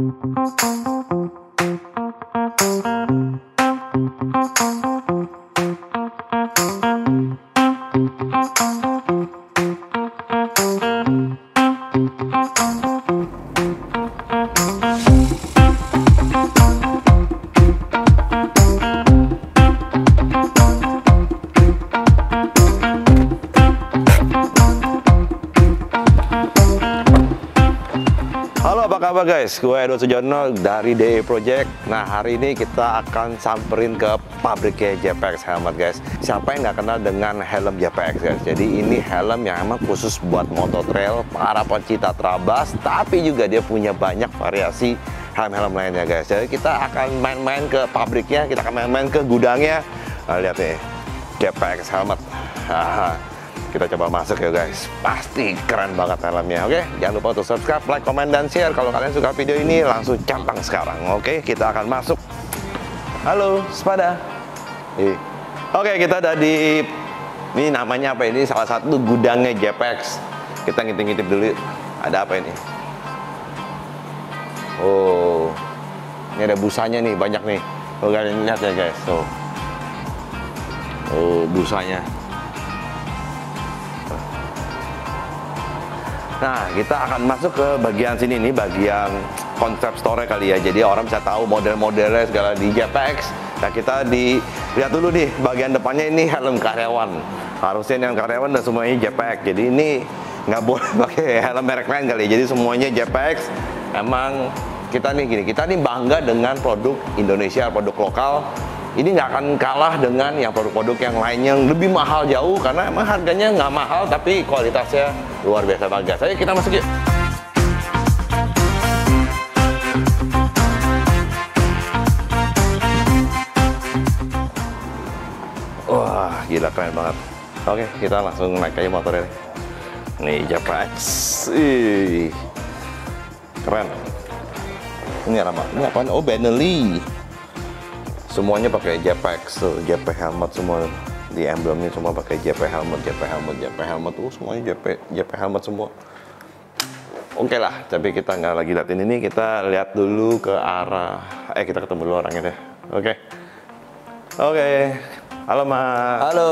Halo guys, gue Edo dari DE Project. Nah hari ini kita akan samperin ke pabriknya JPX Helmet guys. Siapa yang nggak kenal dengan helm JPX guys? Jadi ini helm yang emang khusus buat motor trail, para pecinta trabas Tapi juga dia punya banyak variasi helm-helm lainnya guys. Jadi kita akan main-main ke pabriknya, kita akan main-main ke gudangnya. Nah, Lihat nih, JPX Helmet. Kita coba masuk ya guys. Pasti keren banget helmnya. Oke, jangan lupa untuk subscribe, like, komen, dan share. Kalau kalian suka video ini, langsung campang sekarang. Oke, kita akan masuk. Halo, sepada. Ih. Oke, kita ada di ini namanya apa ini? Salah satu gudangnya JPX. Kita ngintip-ngintip dulu. Ada apa ini? Oh, ini ada busanya nih, banyak nih. Oh, kalian lihat ya guys. Oh, busanya. Nah, kita akan masuk ke bagian sini nih, bagian konsep store kali ya. Jadi orang bisa tahu model-modelnya segala di JPX. Nah, kita di lihat dulu nih bagian depannya ini helm karyawan. Harusnya yang karyawan dan semuanya JPX. Jadi ini nggak boleh pakai helm merek lain kali. ya. Jadi semuanya JPX. Emang kita nih gini, kita nih bangga dengan produk Indonesia, produk lokal ini nggak akan kalah dengan yang produk-produk yang lain yang lebih mahal jauh karena emang harganya nggak mahal tapi kualitasnya luar biasa banget. Saya kita masuk yuk. Wah, gila keren banget. Oke, kita langsung naik aja motornya. Nih, Japax. Ih. Keren. Ini apa? Ini apaan? Oh, Benelli semuanya pakai tuh, JP helmet semua di emblemnya semua pakai JP helmet, JP helmet, JP helmet tuh semuanya JP JP helmet semua. Oke lah, tapi kita nggak lagi liatin ini, kita lihat dulu ke arah, eh kita ketemu dulu orangnya deh. Oke, oke, halo Mas. Halo.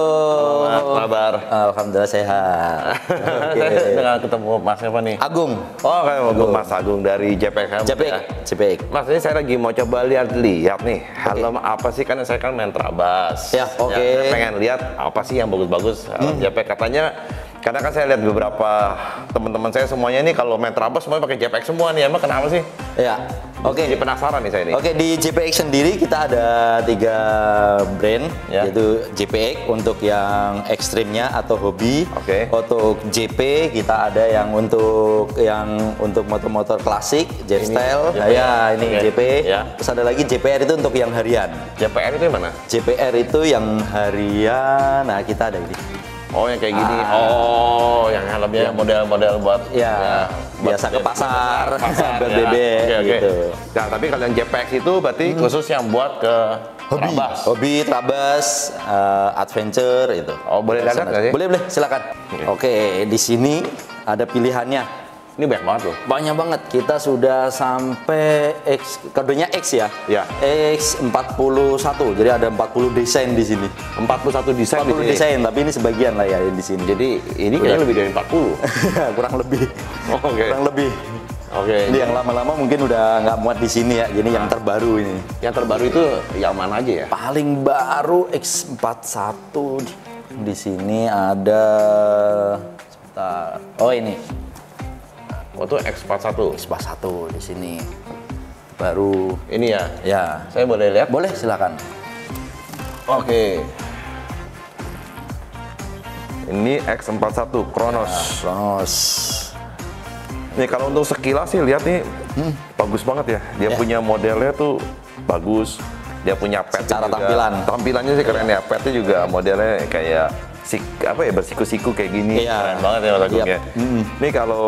Mas, apa kabar? Alhamdulillah sehat. Oke. Dengan ketemu Mas siapa nih? Agung. Oh, kayak mau Mas Agung dari Helmet Cepik. ya? Cepik. Mas, ini saya lagi mau coba lihat-lihat nih helm apa sih karena saya kan main trabas. Ya, oke. Hmm. saya pengen lihat apa sih yang bagus-bagus helm JPX katanya. Karena kan saya lihat beberapa teman-teman saya semuanya nih kalau main trabas semuanya pakai JPX semua nih. Emang kenapa sih? Ya. Oke. Jadi penasaran nih saya nih. Oke di JPX sendiri kita ada tiga brand Ya. yaitu JPX untuk yang ekstrimnya atau hobi. Oke. Untuk JP kita ada yang untuk yang untuk motor-motor klasik, jet Ini style. JP. Nah, ya ini Oke. JP. Ya. Terus ada lagi JPR itu untuk yang harian. JPR itu yang mana? JPR itu yang harian. Nah kita ada ini. Oh yang kayak gini. Ah. Oh yang helmnya model-model buat Ya, buat biasa ke pasar, pasar, buat ya. bebek, Oke, oke. gitu. Nah tapi kalau yang JPX itu berarti khusus yang buat ke hobi trabas. hobi trabas eh, adventure itu Oh, boleh lihat nggak sih? boleh boleh silakan oke di sini ada pilihannya Ini banyak banget loh. banyak banget kita sudah sampai X kodenya X ya Ya. X41 jadi ada 40 desain di sini 41 desain di 40 sini. desain tapi ini sebagian lah ya di sini Jadi ini kayaknya lebih dari 40. kurang lebih Oh, Oke. kurang lebih Oke. ini yang lama-lama mungkin udah nggak muat di sini ya jadi yang terbaru ini Yang terbaru itu yang mana aja ya? paling baru X41 di sini ada sebentar. Oh ini Itu X41. X41 di sini. Baru Ini ya. ya. Saya boleh lihat? Boleh silakan. Oke. Ini X41 Kronos. Kronos. Nih kalau untuk sekilas sih lihat nih bagus banget ya. Dia Ya. punya modelnya tuh bagus. Dia punya pet Secara juga. tampilan. Tampilannya sih keren ya. Petnya juga modelnya kayak sik apa ya bersiku-siku kayak gini. Iya. Keren banget ya Mas Agung Yap. ya. Nih kalau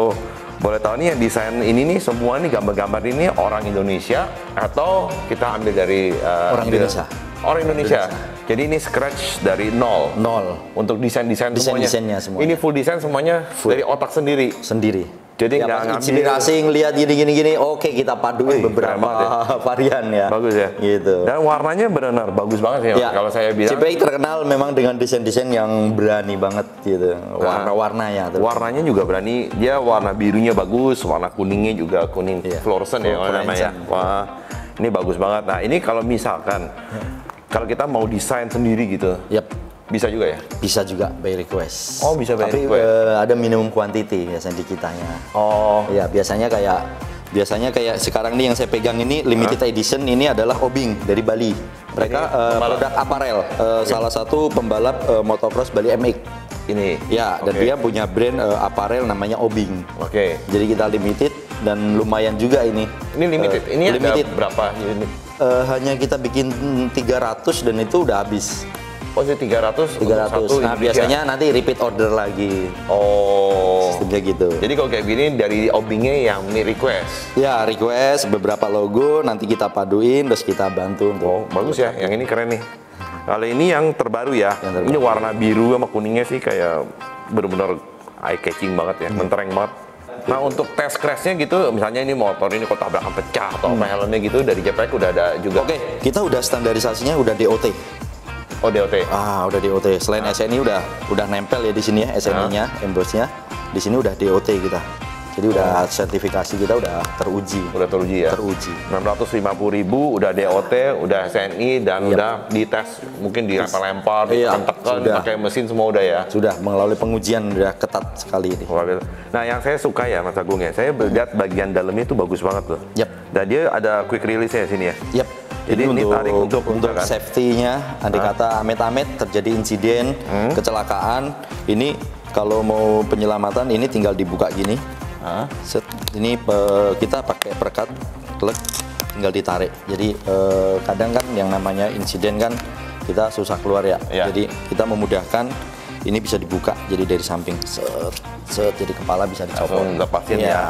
boleh tahu nih yang desain ini nih semua nih gambar-gambar ini orang Indonesia atau kita ambil dari uh, Orang ambil- Indonesia. Orang Indonesia. Jadi ini scratch dari nol. Nol Untuk desain-desain semuanya. Desain-desainnya semuanya. Ini full desain semuanya dari otak sendiri. sendiri. Jadi ya, nggak ngambil- inspirasi ngelihat gini gini gini, oke kita paduin Wih, beberapa banget varian ya. Bagus ya. Gitu. Dan warnanya benar-benar bagus banget sih. Ya, Kalau saya bilang CPI terkenal memang dengan desain-desain yang berani banget gitu. Warna-warnanya tuh. warnanya juga berani. Dia warna birunya bagus, warna kuningnya juga kuning Iya. fluorescent ya Fluorescent. namanya. Wah, ini bagus banget. Nah, ini kalau misalkan kalau kita mau desain sendiri gitu, Yap. Bisa juga ya? Bisa juga by request. Oh, bisa by Tapi request. eh, ada minimum quantity biasanya di kitanya. Oh, Iya, biasanya kayak biasanya kayak sekarang nih yang saya pegang ini limited edition ini adalah Obing dari Bali. Mereka Ini pembalap. produk aparel, eh, salah satu pembalap eh, motocross Bali MX. ini. Ya, dan Oke. dia punya brand eh, aparel namanya Obing. Oke. Jadi kita limited dan lumayan juga ini. Ini limited. Eh, ini limited. ada berapa unit? Eh, hanya kita bikin 300 dan itu udah habis. Oh, sih 300 untuk 300. satu nah, Indonesia. biasanya nanti repeat order lagi. Oh. Sistemnya gitu. Jadi kalau kayak gini dari obingnya yang request. Ya, request beberapa logo nanti kita paduin terus kita bantu untuk Oh, bagus ya. Yang ini keren nih. Kalau ini yang terbaru ya. Yang terbaru. Ini warna biru sama kuningnya sih kayak bener-bener eye catching banget ya, mentereng banget. Nah untuk tes crashnya gitu, misalnya ini motor ini kok tabrakan pecah atau apa helmnya gitu dari JPEG udah ada juga. Oke, kita udah standarisasinya udah DOT. Oh DOT. Ah, udah DOT. Selain SNI udah udah nempel ya di sini ya SNI-nya, embossnya. Di sini udah DOT kita. Jadi udah sertifikasi kita udah teruji. Udah teruji ya. Teruji. 650 ribu udah DOT, udah SNI dan Iya. udah dites mungkin dilempar-lempar, Iya, sudah. pakai mesin semua udah ya. Sudah melalui pengujian udah ketat sekali ini. Biasa. Nah, yang saya suka ya Mas Agung ya, saya lihat bagian dalamnya itu bagus banget loh. Yap. Dan dia ada quick release ya sini ya. Yap. Jadi ini tarik untuk- untuk kan? safety-nya, andai kata amit-amit terjadi insiden, Hmm. kecelakaan, ini kalau mau penyelamatan ini tinggal dibuka gini. Set, ini pe- kita pakai perekat, klek, tinggal ditarik. Jadi eh, kadang kan yang namanya insiden kan kita susah keluar ya. Iya. Jadi kita memudahkan ini bisa dibuka jadi dari samping set, set jadi kepala bisa dicopot. Lepasin Iya, ya.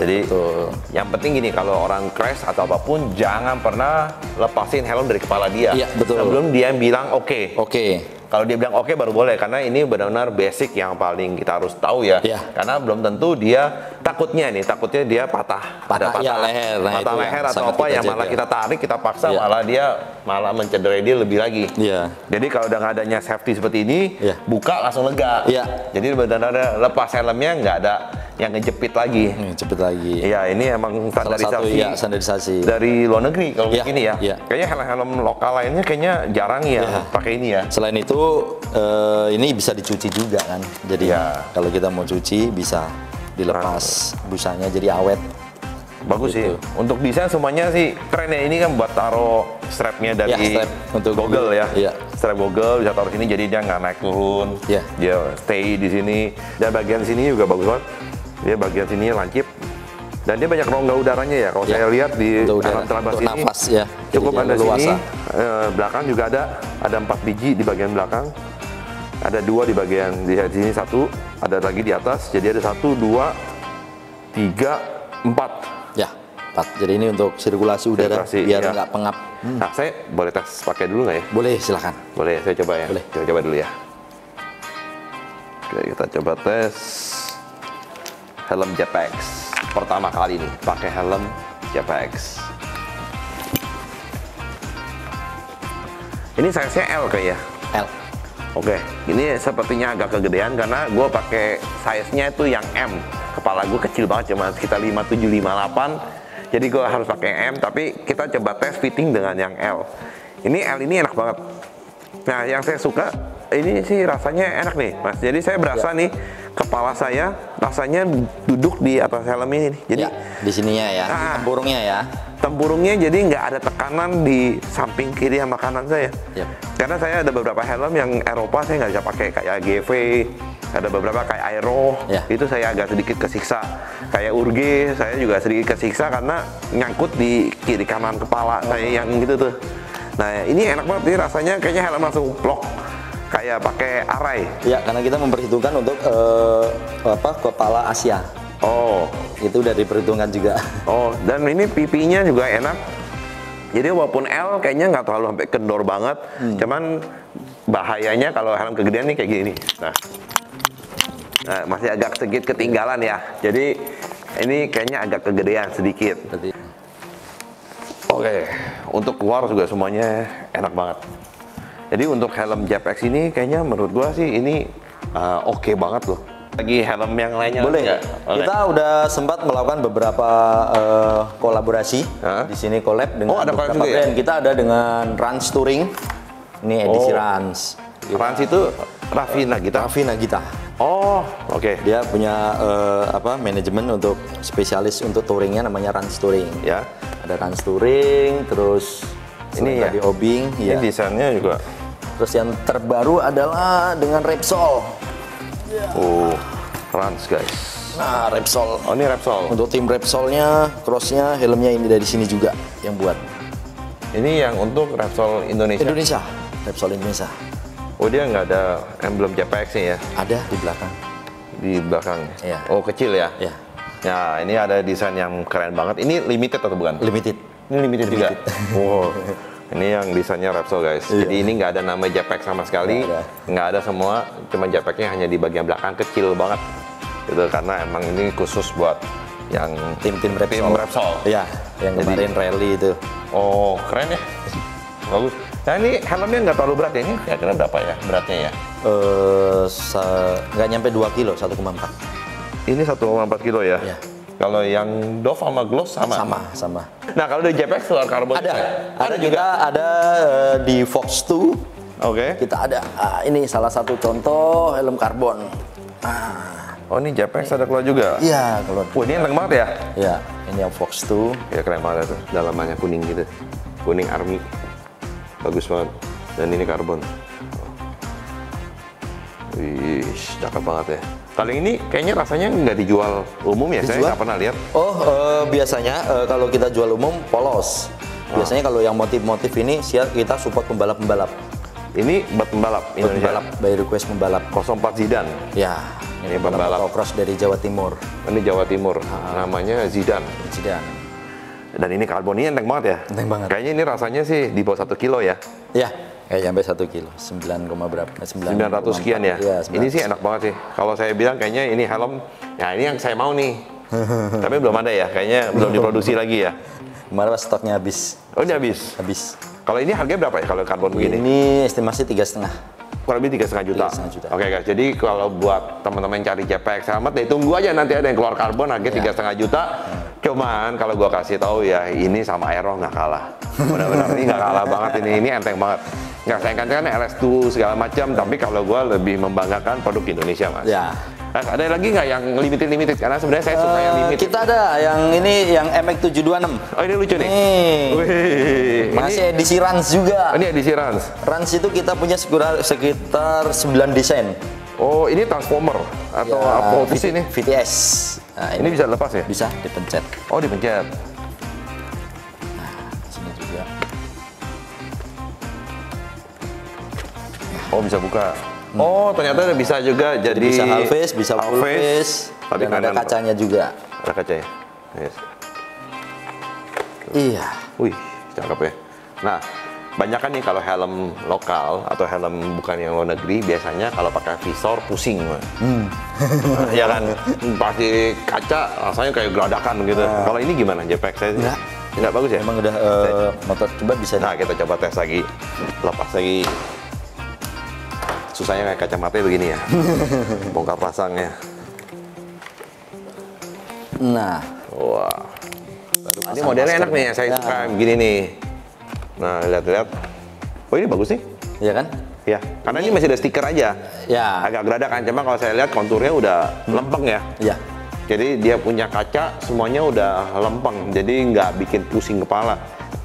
Jadi betul. yang penting gini kalau orang crash atau apa pun jangan pernah lepasin helm dari kepala dia. Iya, betul. Sebelum dia bilang oke. Oke. Kalau dia bilang oke baru boleh karena ini benar-benar basic yang paling kita harus tahu ya. Iya. Karena belum tentu dia takutnya nih, takutnya dia patah. Patah, Ada iya, leher. Nah, patah leher atau apa yang malah kita tarik, kita paksa Iya. malah dia malah mencederai dia lebih lagi. Iya. Jadi kalau udah adanya safety seperti ini, Iya. buka langsung lega. Iya. Jadi benar-benar lepas helmnya nggak ada yang ngejepit lagi. Cepet lagi. Iya, ini emang Salah satu standarisasi ya standarisasi. dari luar negeri kalau Iya, begini ya. iya. Kayaknya helm-helm lokal lainnya kayaknya jarang ya Iya. pakai ini ya. Selain itu eh, ini bisa dicuci juga kan. Jadi Iya. kalau kita mau cuci bisa dilepas busanya jadi awet. Bagus Gitu. sih. Untuk desain semuanya sih keren ya. Ini kan buat taruh strapnya dari Ya, strap untuk goggle ya. Iya. Strap goggle bisa taruh sini jadi dia nggak naik turun. Iya. Dia stay di sini. Dan bagian sini juga bagus banget. Dia bagian sini lancip. Dan dia banyak rongga udaranya ya. Kalau Iya. saya lihat di dalam terabas ini nafas ya. cukup Jadi ada dia sini. Eh, belakang juga ada. Ada empat biji di bagian belakang. Ada dua di bagian di sini satu. Ada lagi di atas. Jadi ada satu, dua, tiga, empat. Ya, empat. Jadi ini untuk sirkulasi udara Sirkulasi, biar iya. nggak pengap. Nah, saya boleh tes pakai dulu nggak ya? Boleh silakan. Boleh, saya coba ya. Boleh. Coba coba dulu ya. Oke, kita coba tes helm Jepex. Pertama kali nih pakai helm Jepex. Ini size-nya L kayak ya. L. Oke, ini sepertinya agak kegedean karena gue pakai size-nya itu yang M. Kepala gue kecil banget, cuma sekitar 57, 58. Jadi gue harus pakai M, tapi kita coba tes fitting dengan yang L. Ini L ini enak banget. Nah, yang saya suka ini sih rasanya enak nih, Mas. Jadi saya berasa nih kepala saya rasanya duduk di atas helm ini. Jadi ya, di sininya ya, di Ah. tempurungnya ya. tempurungnya jadi nggak ada tekanan di samping kiri sama kanan saya. Yap. Karena saya ada beberapa helm yang Eropa saya nggak bisa pakai kayak GV, ada beberapa kayak Aero, Ya. itu saya agak sedikit kesiksa. Kayak Urge saya juga sedikit kesiksa karena nyangkut di kiri kanan kepala saya yang gitu tuh. Nah ini enak banget nih rasanya kayaknya helm langsung plok kayak pakai arai. Ya, karena kita memperhitungkan untuk eh, apa kepala Asia. Oh, Itu udah diperhitungkan juga. Oh, dan ini pipinya juga enak. Jadi walaupun L kayaknya nggak terlalu sampai kendor banget, cuman bahayanya kalau helm kegedean nih kayak gini. Nah, Nah, masih agak sedikit ketinggalan ya. Jadi ini kayaknya agak kegedean sedikit. Oke, untuk keluar juga semuanya enak banget. Jadi untuk helm JPX ini kayaknya menurut gua sih ini uh, oke banget loh. Lagi helm yang lainnya boleh. nggak? Kita udah sempat melakukan beberapa eh, kolaborasi. Hah? Di sini collab dengan Oh, ada beberapa juga ya? brand. Kita ada dengan Rans Touring. Ini edisi Oh. Rans. Rans itu Raffi Nagita. Raffi Nagita. Oh, oke. Dia punya eh, apa manajemen untuk spesialis untuk touringnya namanya Rans Touring. Ya. Ada Rans Touring, terus Ini ya? tadi Obing, Ini ya. desainnya juga. Terus yang terbaru adalah dengan Repsol. Oh, Rans guys. Nah, Repsol. Oh, ini Repsol. Untuk tim Repsolnya, crossnya, helmnya ini dari sini juga yang buat. Ini yang untuk Repsol Indonesia. Indonesia, Repsol Indonesia. Oh, dia nggak ada emblem JPX nih ya Ada di belakang. di belakang. Iya. Oh, kecil ya. Ya, Ya, ini ada desain yang keren banget. Ini limited atau bukan? limited. Ini limited, juga. Wow. Ini yang desainnya Repsol guys. Iya. Jadi ini nggak ada nama JPEG sama sekali. Nggak ada. Ada semua. Cuma JPEG-nya hanya di bagian belakang kecil banget. Gitu karena emang ini khusus buat yang Tim-tim Repsol. Tim Repsol. Iya, yang Jadi- kemarin rally itu. Oh keren ya. Bagus. Nah ini helmnya nggak terlalu berat ya. Ini kira-kira berapa ya beratnya ya? Eh, sa- nggak nyampe 2 kilo, 1,4. Ini 1,4 kilo ya. Iya. Kalau yang Dove sama Gloss sama. Sama, sama. Nah kalau dari JPEG solar karbon Ada, ada, juga ada eh, di Fox 2. Oke. Kita ada ah, ini salah satu contoh helm karbon. Ah, Oh ini JPEG ada keluar juga. iya kalau Wah ini enak banget ya. ya ini yang Fox 2. Ya keren banget tuh. Dalamannya kuning gitu. Kuning army. Bagus banget. Dan ini karbon. Wih, cakep banget ya. Kali ini kayaknya rasanya nggak dijual umum ya. Saya Dijual? nggak pernah lihat. Oh, eh, biasanya eh, kalau kita jual umum polos. Biasanya kalau yang motif-motif ini siap kita support pembalap-pembalap. Ini buat pembalap Indonesia. Pembalap by request pembalap. 04 Zidan. Ya, Ini pembalap. motocross dari Jawa Timur. Ini Jawa Timur. Namanya Zidan. Zidan. Dan ini karbon ini enteng banget ya. Enteng banget. Kayaknya ini rasanya sih di bawah satu kilo ya. Ya, kayak sampai satu kilo, 9, koma berapa? 9, 900 sekian ya. Iya, ini sih enak banget sih. Kalau saya bilang kayaknya ini helm, ya ini yang saya mau nih. Tapi belum ada ya, kayaknya belum diproduksi lagi ya. Kemarin stoknya habis. Oh ini habis. Habis. Kalau ini harganya berapa ya kalau karbon begini? Ini estimasi tiga setengah. Kurang lebih tiga setengah juta. 3,5 juta. Oke guys, jadi kalau buat teman-teman cari JPX selamat, ya tunggu aja nanti ada yang keluar karbon harga Ya. tiga setengah juta. Cuman kalau gua kasih tahu ya ini sama Aero nggak kalah. Benar-benar ini nggak kalah banget ini, ini enteng banget. Nggak saya kan LS2 segala macam, tapi kalau gua lebih membanggakan produk Indonesia mas. Ya. Mas, ada lagi nggak yang limited limited? Karena sebenarnya saya suka yang Eh, limited. kita ada yang ini yang MX726. Oh ini lucu nih. Nih. Wih, Masih edisi Rans juga. ini, ini edisi Rans. Rans itu kita punya sekitar, sekitar 9 desain. Oh ini transformer atau Ya, apa sih ini? VTS. Nah, Ini bisa lepas ya? bisa dipencet. Oh dipencet. Sini juga. Oh bisa buka. Oh ternyata ada bisa juga jadi, Jadi bisa half face, bisa full half face, tapi dan ada kacanya juga. Ada kaca ya. Yes. Iya. Wih cakep ya. Nah banyak kan nih kalau helm lokal atau helm bukan yang luar negeri biasanya kalau pakai visor pusing Mas. ya kan pasti kaca rasanya kayak geradakan gitu kalau ini gimana JPEG saya sih Enggak. Enggak bagus ya Emang udah eh, motor coba bisa Nah, kita coba tes lagi. Lepas lagi. Susahnya kayak kacamata begini ya. Bongkar pasangnya. Nah, Wah. Ini modelnya enak nih, saya Ya. suka begini nih. Nah, lihat-lihat. Oh, ini bagus nih. ya kan? Ya, karena ini masih ada stiker aja. Ya. Agak geradakan, cuma kalau saya lihat konturnya udah lempeng ya. Iya. Jadi dia punya kaca, semuanya udah lempeng. Jadi nggak bikin pusing kepala.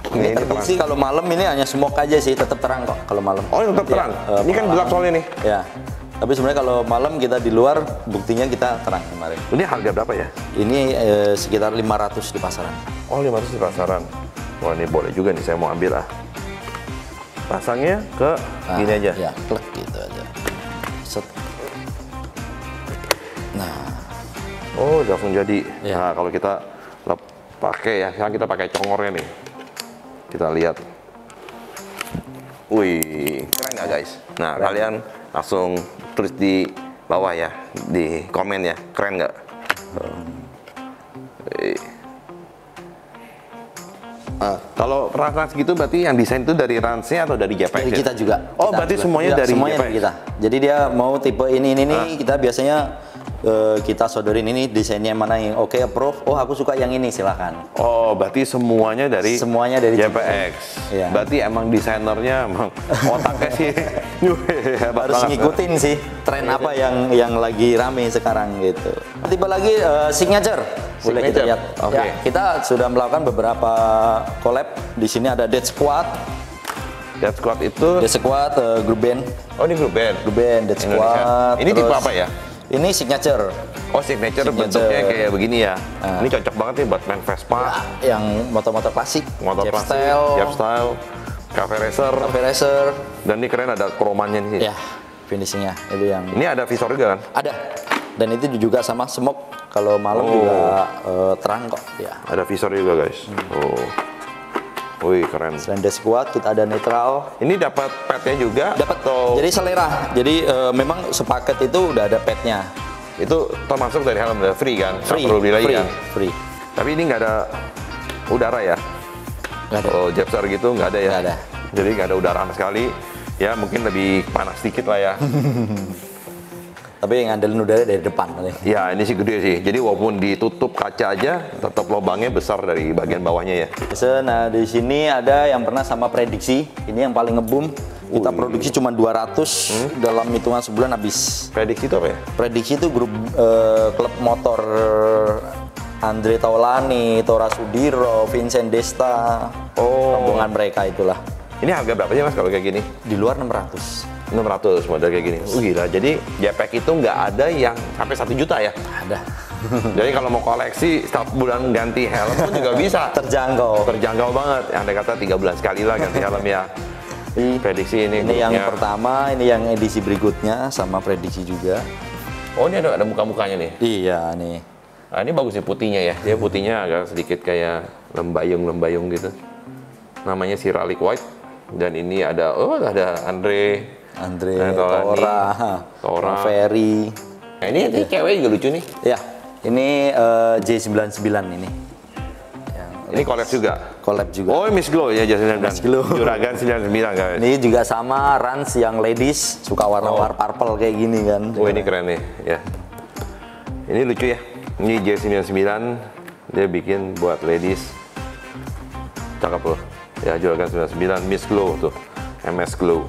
Ini terbukti kalau malam ini hanya smoke aja sih, tetap terang kok kalau malam. Oh, ini tetap Iya, terang. eh, ini kan gelap soalnya nih. Ya. Tapi sebenarnya kalau malam kita di luar, buktinya kita terang kemarin. Ini harga berapa ya? Ini eh, sekitar 500 di pasaran. Oh 500 di pasaran. Wah ini boleh juga nih saya mau ambil ah. Pasangnya ke Nah, gini aja. Ya, klik gitu aja. Set. Nah, Oh udah langsung jadi. Iya. Nah kalau kita pakai ya, sekarang kita pakai congornya nih. Kita lihat. Wih, keren nggak guys? Nah kalian langsung tulis di bawah ya di komen ya. Keren nggak? Ah, kalau rans gitu berarti yang desain itu dari ransnya atau dari JPEG? Dari ya? kita juga. Oh, Kita berarti juga. semuanya Iya, dari semuanya JPEG? dari kita. Jadi dia mau tipe ini ini nih kita biasanya eh, kita sodorin ini desainnya mana yang oke approve. Oh, aku suka yang ini silahkan. Oh, berarti semuanya dari Semuanya dari JPX. Iya. Berarti emang desainernya emang otaknya sih Harus ngikutin sih tren apa yang yang lagi rame sekarang gitu. Tipe lagi eh, signature. Boleh kita lihat. oke. Ya, kita sudah melakukan beberapa collab. Di sini ada Dead Squad, Dead Squad itu Dead Squad, eh, grup band, Oh, ini grup band. grup band Dead Indonesia. Squad. Ini tipe terus- apa ya? Ini signature. Oh, signature, Signature. bentuknya kayak begini ya. Ah. Ini cocok banget nih buat main Vespa, yang motor-motor klasik, motor Jeep plastik, style, Jeep style, cafe racer, cafe racer, dan ini keren ada kromannya nih. ya finishingnya itu yang Ini ada visor juga kan? ada. Dan itu juga sama smoke kalau malam Oh. juga eh, terang kok. Ya. Ada visor juga guys. Oh, wih keren. Selain desk squad kita ada netral. Ini dapat padnya juga? Dapat. Atau Jadi selera. Jadi eh, memang sepaket itu udah ada padnya. itu termasuk dari helm udah free kan? Free. perlu beli lagi free. kan? Free. Tapi ini nggak ada udara ya? Nggak ada. Kalau Jepsar gitu nggak ada ya? Nggak ada. Jadi nggak ada udara sama sekali. Ya mungkin lebih panas sedikit lah ya. Tapi yang ngandelin udara dari depan ya ini sih gede sih. Jadi walaupun ditutup kaca aja, tetap lubangnya besar dari bagian bawahnya ya. So, Nah di sini ada yang pernah sama prediksi. Ini yang paling ngebum. Kita Wih. produksi cuma 200 Hmm? dalam hitungan sebulan habis. Prediksi itu apa ya? Prediksi itu grup eh, klub motor Andre Taulani, Tora Sudiro, Vincent Desta, Oh. rombongan mereka itulah. Ini harga berapa sih mas kalau kayak gini? Di luar 600. 600 model kayak gini. Uh, gila. Jadi JPEG itu nggak ada yang sampai 1 juta ya? Ada. Jadi kalau mau koleksi setiap bulan ganti helm pun juga bisa. Terjangkau. Terjangkau banget. Yang ada kata 3 bulan sekali lah ganti helm ya. Prediksi ini. Ini yang grupnya. pertama, ini yang edisi berikutnya sama prediksi juga. Oh ini ada, ada muka-mukanya nih. Iya nih. Nah, ini bagus sih putihnya ya. Dia putihnya agak sedikit kayak lembayung-lembayung gitu. Namanya Siralic White. Dan ini ada, oh ada Andre. Andre, Nah. Tora, Tora. Ferry. Nah, ini, ini cewek juga lucu nih. Ya, ini eh, J99 ini. Yang Ini collab juga. collab juga. Oh, Miss Glow ya, Jason Miss Glow. Juragan 99 guys. Ini juga sama Rans yang ladies suka warna-warna purple kayak gini kan. Oh, ini keren nih, ya. Ini lucu ya. Ini J99 dia bikin buat ladies. Cakep loh. Ya, Juragan 99 Miss Glow tuh. MS Glow.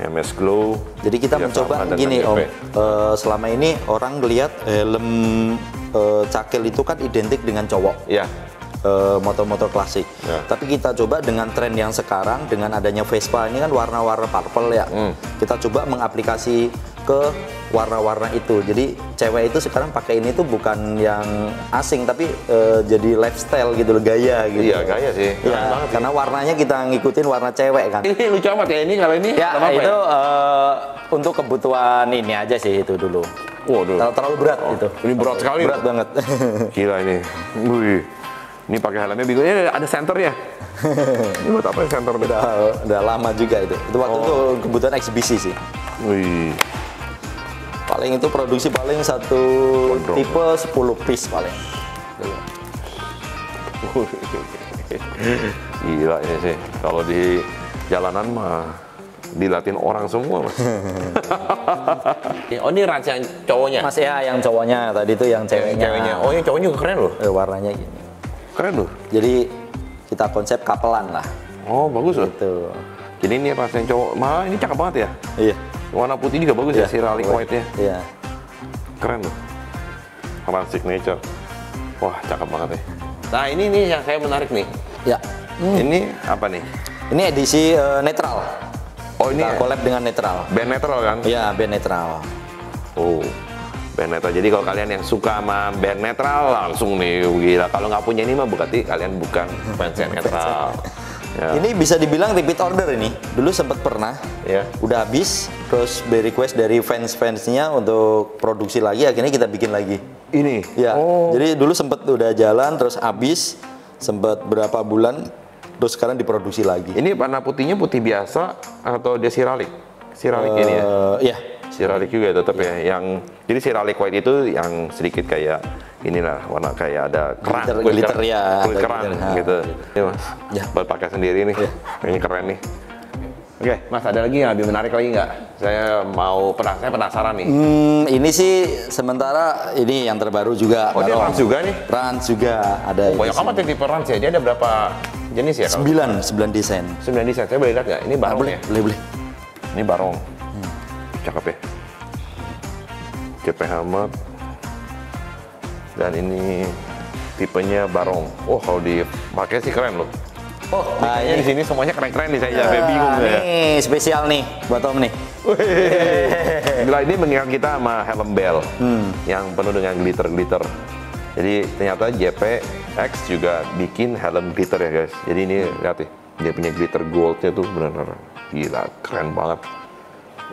MS Glow. Jadi kita mencoba gini. Om, Eh, selama ini orang ngelihat helm eh, cakel itu kan identik dengan cowok. Ya. eh, motor-motor klasik. Ya. Tapi kita coba dengan tren yang sekarang dengan adanya Vespa ini kan warna-warna purple ya. Hmm. Kita coba mengaplikasi ke warna-warna itu. Jadi cewek itu sekarang pakai ini tuh bukan yang asing tapi eh, jadi lifestyle gitu loh, gaya gitu. Iya, gaya sih. Ya, banget sih. karena warnanya kita ngikutin warna cewek kan. Ini lucu amat ya ini kalau ini Ya, apa itu ya? eh, untuk kebutuhan ini aja sih itu dulu. Waduh. Terlalu, terlalu berat itu. Ini berat sekali. Berat banget. Gila ini. Wih. Ini pakai helmnya bingung. Ini ada senternya. ini buat apa ya senter? udah udah lama juga itu. Itu waktu Oh. itu kebutuhan eksibisi sih. Wih. Paling itu produksi paling satu Gondrong. tipe 10 piece paling. Gila ini sih. Kalau di jalanan mah dilatin orang semua mas. oh ini ranca yang cowoknya. Mas ya yang cowoknya tadi itu yang ceweknya. ceweknya. Oh yang cowoknya juga keren loh. Eh, warnanya gini. Keren loh. Jadi kita konsep kapelan lah. Oh bagus loh. Itu. Jadi ini pas yang cowok. Malah ini cakep banget ya. Iya. Warna putih juga bagus ya si Rally White-nya. Iya. Keren loh. Run Signature. Wah cakep banget ya. Nah ini nih yang saya menarik nih. Ya. Ini apa nih? Ini edisi eh, netral. Oh ini Kita collab dengan netral. band netral kan? Iya, band netral. Oh, band netral. Jadi kalau kalian yang suka sama band netral langsung nih gila. Kalau nggak punya ini mah berarti kalian bukan fans yang netral. Ya. Ini bisa dibilang repeat order ini. Dulu sempat pernah, Ya. udah habis, terus by request dari fans-fansnya untuk produksi lagi, akhirnya kita bikin lagi. Ini. Ya, Oh. jadi dulu sempat udah jalan, terus habis, sempat berapa bulan, terus sekarang diproduksi lagi. Ini warna putihnya putih biasa atau dia siralik? Siralik ini ya. Eh, Iya, Ceramic juga tetap ya. Yang jadi ceramic white itu yang sedikit kayak inilah warna kayak ada kerang, Glitter- kulit glitter kerang, ya, kulit ada kerang glitter, ha. gitu. Ini mas, Ya. buat pakai sendiri nih. Ini keren nih. Oke, mas ada lagi yang lebih menarik lagi nggak? Saya mau penas saya penasaran nih. Hmm, ini sih sementara ini yang terbaru juga. Oh dia. Rans juga nih. Rans juga ada. Oh, banyak amat ya tipe Rans ya. Dia ada berapa jenis ya? Kalau Sembilan, sembilan desain. sembilan desain. Saya boleh lihat nggak? Ini Ah, barong boleh, ya? boleh, boleh. Ini barong. Cakep ya. JP Helmet. Dan ini tipenya barong. Oh, kalau dipakai sih keren loh. Oh, Nah, ini di sini semuanya keren-keren nih saya sampai bingung ya. Nih spesial nih buat Om nih. Gila ini mengingat kita sama helm bell Hmm. yang penuh dengan glitter-glitter. Jadi ternyata JPX juga bikin helm glitter ya guys. Jadi ini lihat nih, dia punya glitter goldnya tuh benar-benar gila, keren banget.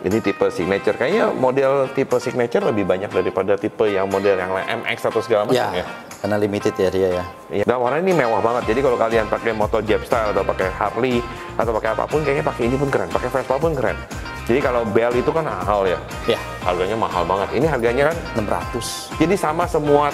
Ini tipe signature, kayaknya model tipe signature lebih banyak daripada tipe yang model yang MX atau segala macam ya. Ya, karena limited ya dia ya. Iya. Dan warna ini mewah banget. Jadi kalau kalian pakai motor Jap Style atau pakai Harley atau pakai apa pun, kayaknya pakai ini pun keren. Pakai Vespa pun keren. Jadi kalau Bell itu kan mahal ya. Ya, Harganya mahal banget. Ini harganya kan 600. jadi sama semua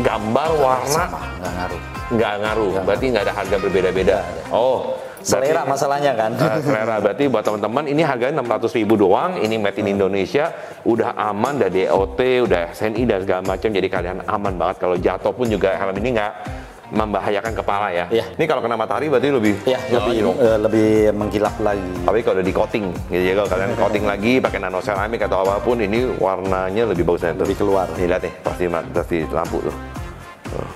gambar warna nggak ngaruh. nggak ngaruh. Berarti nggak ada harga berbeda-beda. Oh, Selera berarti- masalahnya kan. Nah, selera berarti buat teman-teman ini harganya 600 ribu doang. Ini made in Indonesia, udah aman dari DOT, udah SNI dan segala macam. Jadi kalian aman banget kalau jatuh pun juga helm ini nggak membahayakan kepala ya. Iya. Ini kalau kena matahari berarti lebih Ya, lebih dong. eh, lebih mengkilap lagi. Tapi kalau udah di coating, gitu ya kalau kalian coating lagi pakai nano ceramic atau apa pun, ini warnanya lebih bagus nanti. Lebih keluar. Nih lihat nih, pasti pasti lampu tuh. Tuh,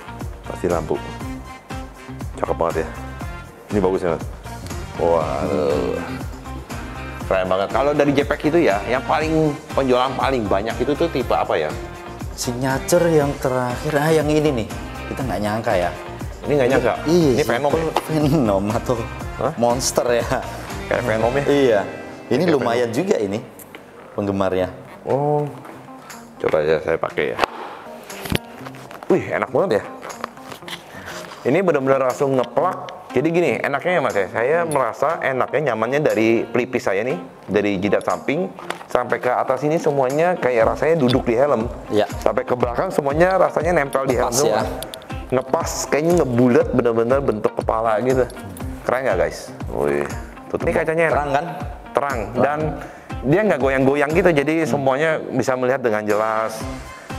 pasti lampu. Cakep banget ya. Ini bagus banget. Wah, keren banget. Kalau dari JPEG itu ya, yang paling penjualan paling banyak itu tuh tipe apa ya? Signature yang terakhir, ah yang ini nih. Kita nggak nyangka ya. Ini nggak nyangka. ini Venom ya? Venom atau Hah? monster ya. Kayak Venom ya? iya. Ini Kayak lumayan juga ini penggemarnya. Oh, coba aja saya pakai ya. Wih, enak banget ya. Ini benar-benar langsung ngeplak. Jadi gini, enaknya ya mas ya, saya merasa enaknya nyamannya dari pelipis saya nih, dari jidat samping sampai ke atas ini semuanya kayak rasanya duduk di helm. Ya. Sampai ke belakang semuanya rasanya nempel di helm semua. ya. Ngepas, kayaknya ngebulat bener-bener bentuk kepala gitu. Keren nggak guys? Wih, tutup. Ini kacanya enak Terang kan? terang dan dia nggak goyang-goyang gitu jadi semuanya bisa melihat dengan jelas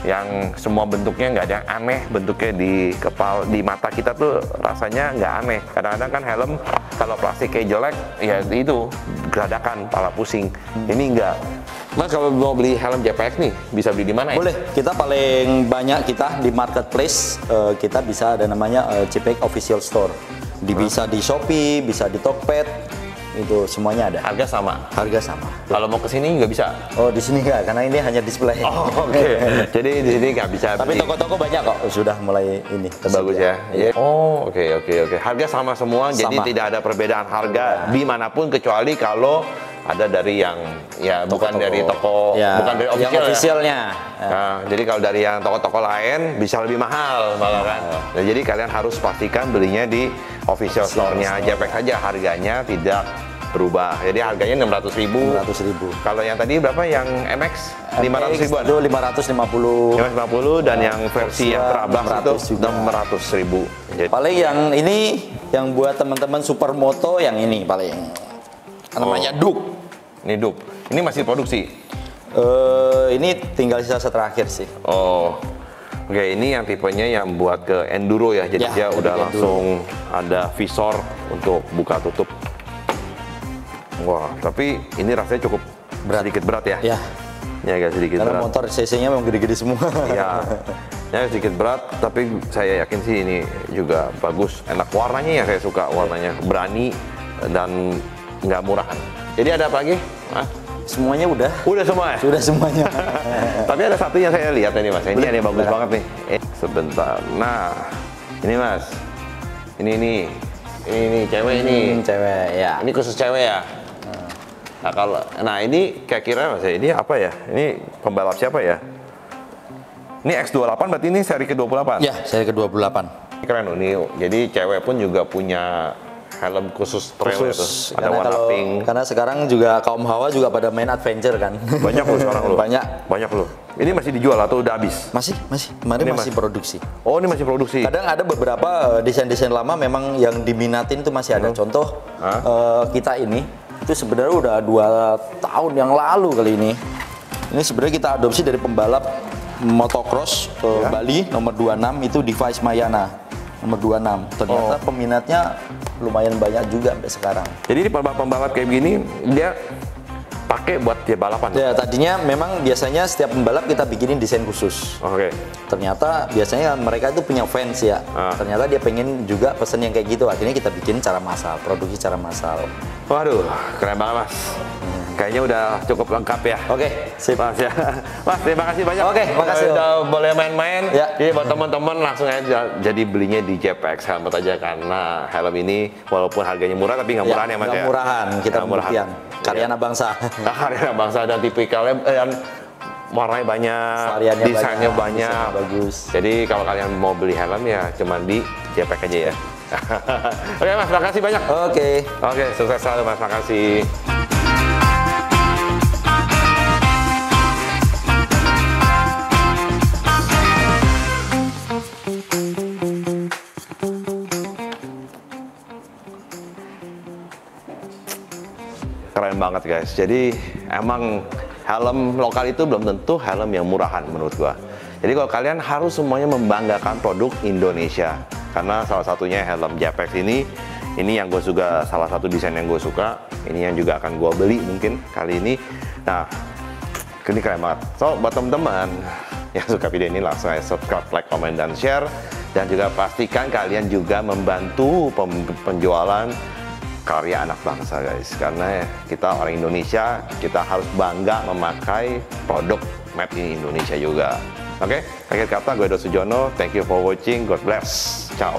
yang semua bentuknya nggak ada yang aneh bentuknya di kepala di mata kita tuh rasanya nggak aneh kadang-kadang kan helm kalau plastiknya jelek ya itu geradakan pala pusing ini enggak Mas kalau mau beli helm JPX nih bisa beli di mana ya? Boleh. Kita paling banyak kita di marketplace eh, kita bisa ada namanya eh, JPEG Official Store. Di, bisa di Shopee, bisa di Tokped, itu semuanya ada. Harga sama. Harga sama. Kalau mau ke sini nggak bisa. Oh di sini nggak, karena ini hanya display. Oh, Oke. Jadi di sini nggak bisa. Tapi toko-toko banyak kok sudah mulai ini. Bagus ya. Iya. Oh, oke oke oke. Harga sama semua, jadi Sama. tidak ada perbedaan harga di mana pun kecuali kalau ada dari yang ya bukan Toko-toko. dari toko, Ya, bukan dari yang official. ya. officialnya. Ya. Nah, jadi kalau dari yang toko-toko lain bisa lebih mahal malah kan. Nah, jadi kalian harus pastikan belinya di official store-nya JPEG saja harganya tidak berubah. Jadi harganya 600.000 ribu. 600 ribu. Kalau yang tadi berapa? Yang MX 500 ribuan. Itu 550. 550 dan yang versi yang terabas itu 600 juga. 600 ribu. Jadi, Paling yang ini yang buat teman-teman supermoto yang ini paling namanya Duke. Ini dup. Ini masih produksi. Eh, ini tinggal sisa terakhir sih. Oh. Oke, ini yang tipenya yang buat ke enduro ya. Jadi Ya, dia udah enduro. langsung ada visor untuk buka tutup. Wah, tapi ini rasanya cukup berat sedikit berat ya. Ya, Ya, agak sedikit karena berat. motor cc-nya memang gede-gede semua. Ya, ya sedikit berat, tapi saya yakin sih ini juga bagus. Enak warnanya ya saya suka warnanya, berani dan nggak murahan. Jadi ada apa lagi? Hah? Semuanya udah. Udah semua ya? Sudah semuanya. Tapi ada satu yang saya lihat ini mas, ini yang bagus banget nih. Eh, sebentar. Nah, ini mas, ini nih, ini nih cewek ini, Hmm, cewek ya. ini khusus cewek ya. Nah kalau, nah ini kayak kira mas, ini apa ya? Ini pembalap siapa ya? Ini X28 berarti ini seri ke-28? Ya, saya ke-28. Keren loh, ini jadi cewek pun juga punya helm khusus trail itu. khusus Ada karena warna kalau pink. karena sekarang juga kaum hawa juga pada main adventure kan Banyak loh sekarang loh. banyak Banyak loh. Ini masih dijual atau udah habis? masih masih kemarin Ini masih mas- produksi Oh, ini masih produksi. kadang ada beberapa eh, desain-desain lama memang yang diminatin tuh masih ada contoh Hah? eh, kita ini itu sebenarnya udah dua tahun yang lalu kali ini ini sebenarnya kita adopsi dari pembalap motocross eh, Ya. Bali nomor 26 itu Device Mayana nomor 26 ternyata Oh. peminatnya lumayan banyak juga sampai sekarang Jadi di pembalap-pembalap kayak begini dia pakai buat dia balapan. Ya tadinya memang biasanya setiap pembalap kita bikinin desain khusus. Oke. Ternyata biasanya mereka itu punya fans ya. Ah. Ternyata dia pengen juga pesen yang kayak gitu. Akhirnya kita bikin cara massal, produksi cara massal. Waduh, keren banget mas. Kayaknya udah cukup lengkap ya. Oke, sip. Mas ya, Mas terima kasih banyak. Oke, makasih, Om. Udah boleh main-main. Ya. Jadi buat teman-teman langsung aja jadi belinya di JPX Helmet aja karena helm ini walaupun harganya murah tapi nggak murahan ya, Mas nggak ya. murahan, kita Nggak murahan. Karya anak bangsa. Nah, karya bangsa dan tipikalnya eh, dan warnanya banyak, Variannya desainnya banyak, banyak. bagus. Jadi kalau kalian mau beli helm ya cuma di JPX aja ya. Oke Mas, makasih banyak. Oke. Oke, sukses selalu Mas, makasih. Banget guys. Jadi emang helm lokal itu belum tentu helm yang murahan menurut gua. Jadi kalau kalian harus semuanya membanggakan produk Indonesia. Karena salah satunya helm JPEX ini, ini yang gue juga salah satu desain yang gue suka. Ini yang juga akan gue beli mungkin kali ini. Nah, ini keren banget. So, buat teman-teman yang suka video ini langsung aja subscribe, like, comment, dan share. Dan juga pastikan kalian juga membantu penjualan karya anak bangsa guys. Karena kita orang Indonesia, kita harus bangga memakai produk made in Indonesia juga. Oke, akhir kata gue Edo Sujono. Thank you for watching. God bless. Ciao.